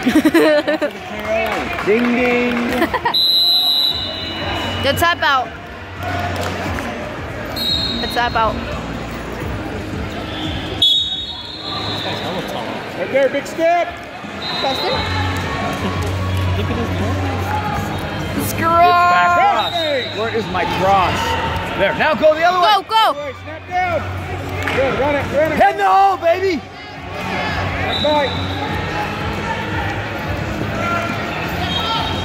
ding ding. The tap out. The tap out. Right there, big step. Preston? Look at his Back Screw! cross. Where is my cross? There. Now go the other Go, way. go! Wait, snap down. Good, run it, run it. Head in the hole, baby. Back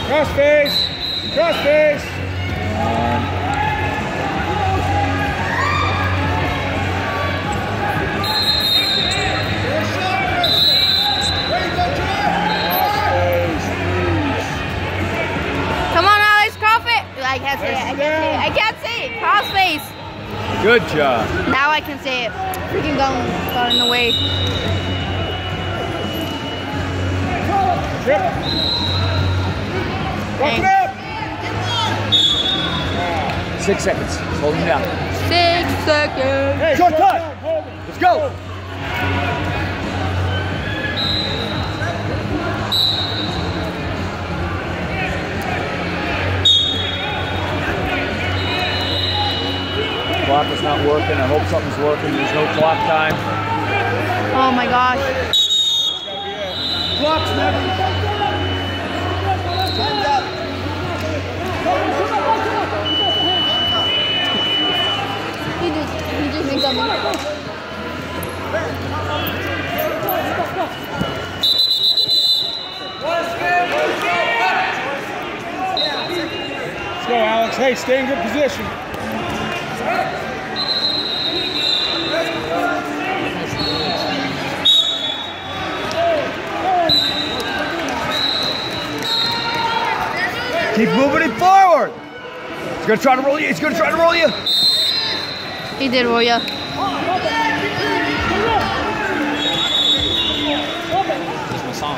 Cross face. Cross face. Cross. Come on, Alex, cross it! I can't say it. I can't say it. I can't say it. Cross face. Good job. Now I can say it. Freaking gun got in the way. Trip. Rough. Six seconds. Hold him down. Six seconds. Hey, short time. Let's go. Clock is not working. I hope something's working. There's no clock time. Oh my gosh. Clock's never. He just, Let's go, Alex. Hey, stay in good position. Keep moving it forward. He's gonna try to roll you. He's gonna try to roll you. He did roll ya. That's my song.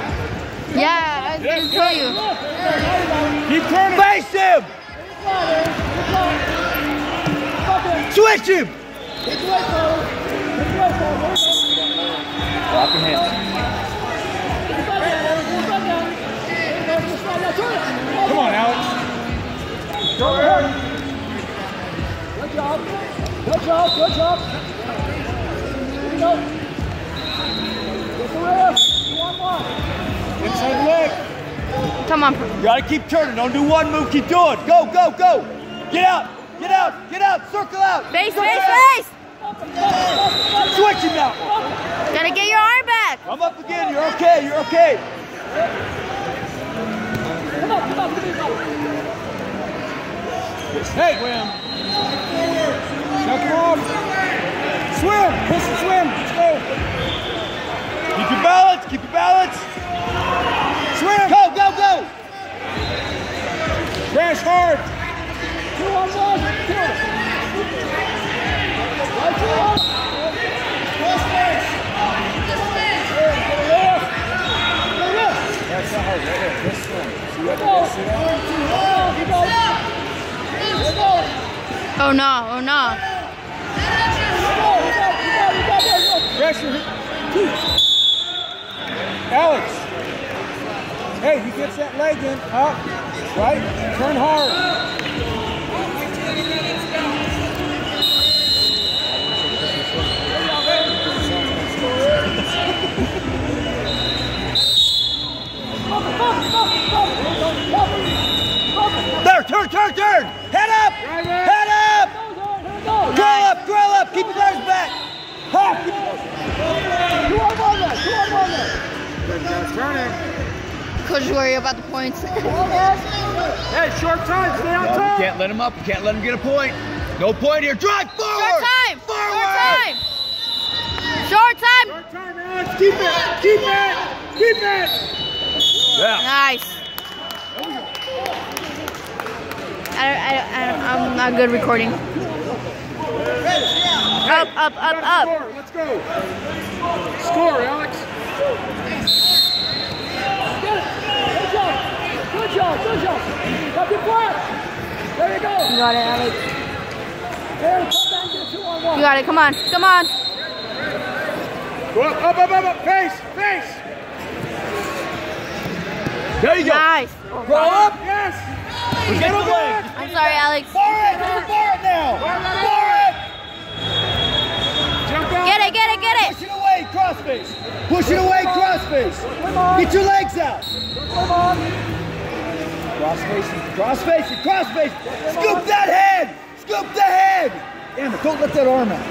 Yeah, I was gonna tell you. Keep turning. Face him. Switch him. Lock your hands. Come on, Alex. Go ahead. Good job. Good job. Good job. Here we go. Get the ref. One more. Inside leg. Come on. You gotta keep turning. Don't do one move. Keep doing. Go, go, go. Get out. Get out. Get out. Circle out. Face, Circle face, out. face! Switch him now. Gotta get your arm back. Come up again. You're okay. You're okay. Come on. Come on. Come on. Hey, swim. Shut him off. Swim. Push and swim. Let's go. Keep your balance. Keep your balance. Swim. Go, go, go. Crash hard. Two on one. Two. Right to one. Cross face. Get a lift. Get a lift. That's not hard. Right there. Just swim. See what Go. Here we go. Here we go. Oh no, oh no. Pressure. Alex. Hey, he gets that leg in. Up. Right. Turn hard. There. Turn, turn, turn. Head up. Head up. Curl up, curl up. Keep your legs back. Hop. Two on one there. Two on one there. Turning. Coach worry about the points. Hey, short time. Stay on top. can't let him up. Can't let him get a point. No point here. Drive forward. Short time! Forward. Short time! Short time! Short time, Alex. Keep it. Keep it. Keep it. Yeah. Nice. I, I, I, I'm not good recording. Up, up, up, up. Score. Let's go. Score, Alex. Get it. Good job. Good job. Good job. Up your flat. There you go. You got it, Alex. There, come back and get two on one. You got it. Come on. Come on. Go up, up, up, up, up. Face, face. There you go. Nice. Roll up. Yes. Get the leg. I'm sorry, Alex. Bar it. Bar it now. Bar it. Jump out. Get it, get it, Push it. away, crossface. Push it away, crossface. Get your legs out. Crossface, crossface, crossface. Scoop that head. Scoop the head. Damn it, don't let that arm out.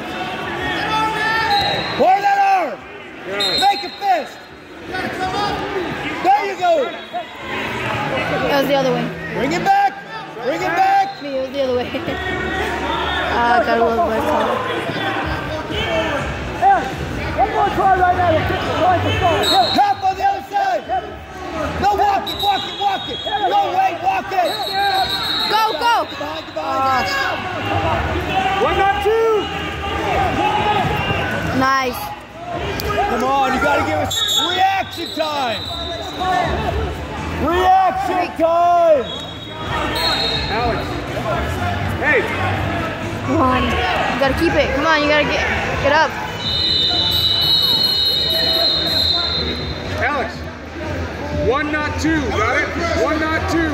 Pour that arm. Make a fist. There you go. That was the other way. Bring it back. Bring it back. Me, it was the other way. uh, gotta love my car. One more try right now. We'll kick the line for start. Half on the other side. No, walk it, walk it, walk it. No, wait, walk it. Go, go. Behind, behind. One, not two. Nice. Come on, you gotta give us reaction time. Reaction time. Alex. Hey. Come on. You gotta keep it. Come on, you gotta get get up. Alex. One, not two. Got it? One, not two.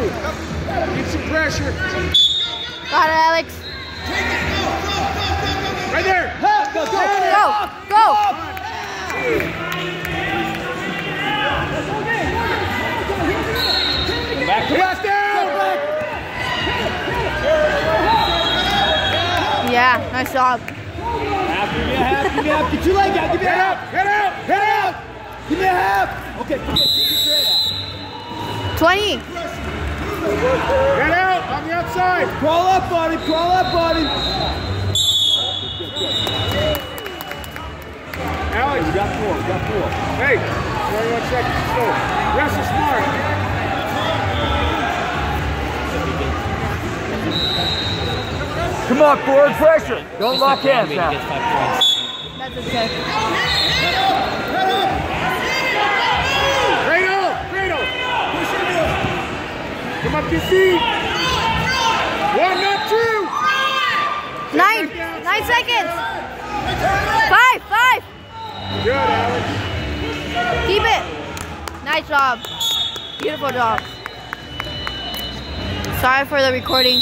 Keep some pressure. Got it, Alex. Right there. Half, go, go. Go, go. Back to back down. Yeah, nice job. Half, give me a half, give me a half. Get your leg out, give me a out. half. Head out. Head out. Give me a half. Okay, forget, keep your straight out. 20. Head out on the outside. Crawl up, buddy, crawl up, buddy. Alex. We got four, we got four. Hey. 21 seconds. Go. Wrestle smart. Come on, forward pressure. Don't Just lock like hands now. gets five points. That's okay. Cradle. Come up your feet. One, not two. Nine. Nine seconds. Five, five. Good, Alex. Keep it. Nice job. Beautiful job. Sorry for the recording.